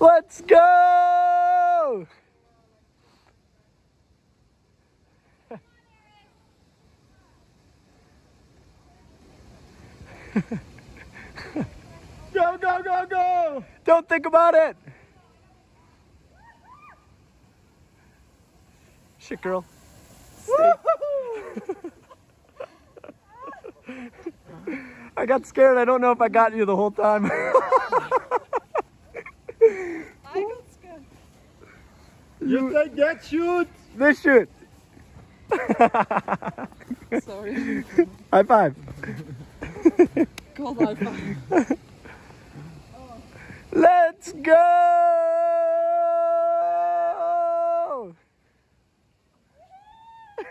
Let's go! Go, go, go, go! Don't think about it! Shit, girl. I got scared. I don't know if I got you the whole time. I got scared. You take that chute! this chute. Sorry. High five. God, high five. Let's go! oh.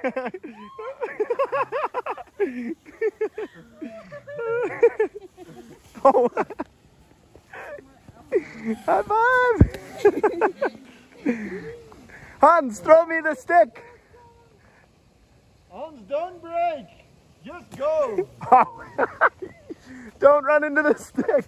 High five! Hans, throw me the stick! Hans, don't break! Just go! Don't run into the stick!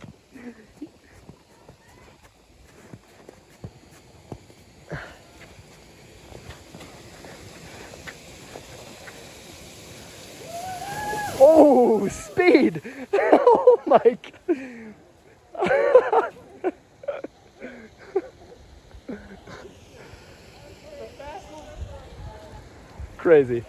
Oh, speed! Oh my god! Crazy.